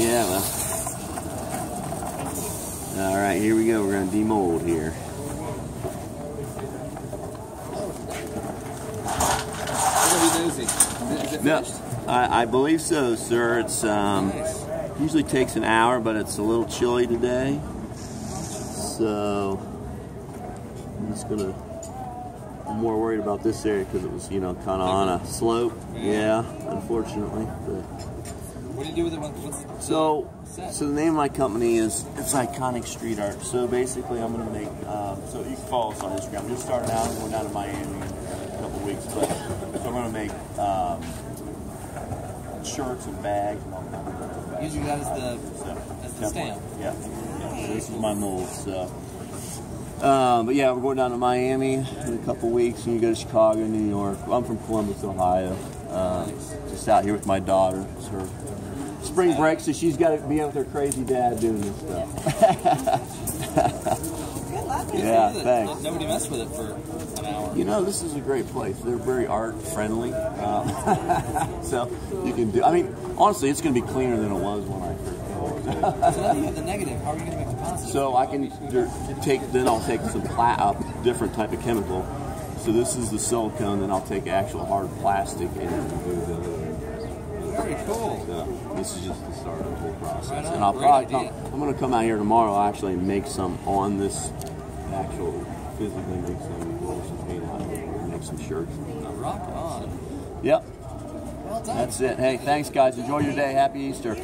Yeah, well. All right, here we go. We're going to demold here. No, I, I, believe so, sir. It's um, nice. usually takes an hour, but it's a little chilly today. So I'm just gonna. I'm more worried about this area because it was, you know, kind of on a slope. Yeah, unfortunately. But what do you do with it? What's so, so the name of my company is it's Iconic Street Art. So basically, I'm gonna make. Um, so you can follow us on Instagram. I'm just starting out. I'm going down to Miami in a couple weeks, but so I'm gonna make. Um, shirts and bags and all kinds of stuff. Using that as the, so, as the stamp. Yeah. yeah. So this is my mold. So. Um, but yeah, we're going down to Miami in a couple weeks, and you go to Chicago, New York. I'm from Columbus, Ohio. Uh. Just out here with my daughter. It's her spring break, so she's got to be with her crazy dad doing this stuff. Yeah, thanks. Nobody messed with it for an hour. You know, this is a great place. They're very art friendly. Um, so you can do. I mean, honestly, it's going to be cleaner than it was when I first came. so now you have the negative. How are you going to make the positive? So I can take. Then I'll take some pla- uh, different type of chemical. So this is the silicone. Then I'll take actual hard plastic and do the. Very cool. So this is just the start of the whole process. Right and I'll probably come, I'm going to come out here tomorrow actually and make some on this actual physically make some roll some paint out of it and make some shirts. Rock on. Yep. Well done. That's it. Hey, thanks guys. Enjoy your day. Happy Easter.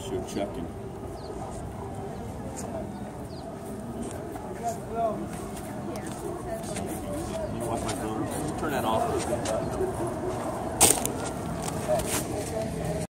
Show checking. You want my? Turn that off.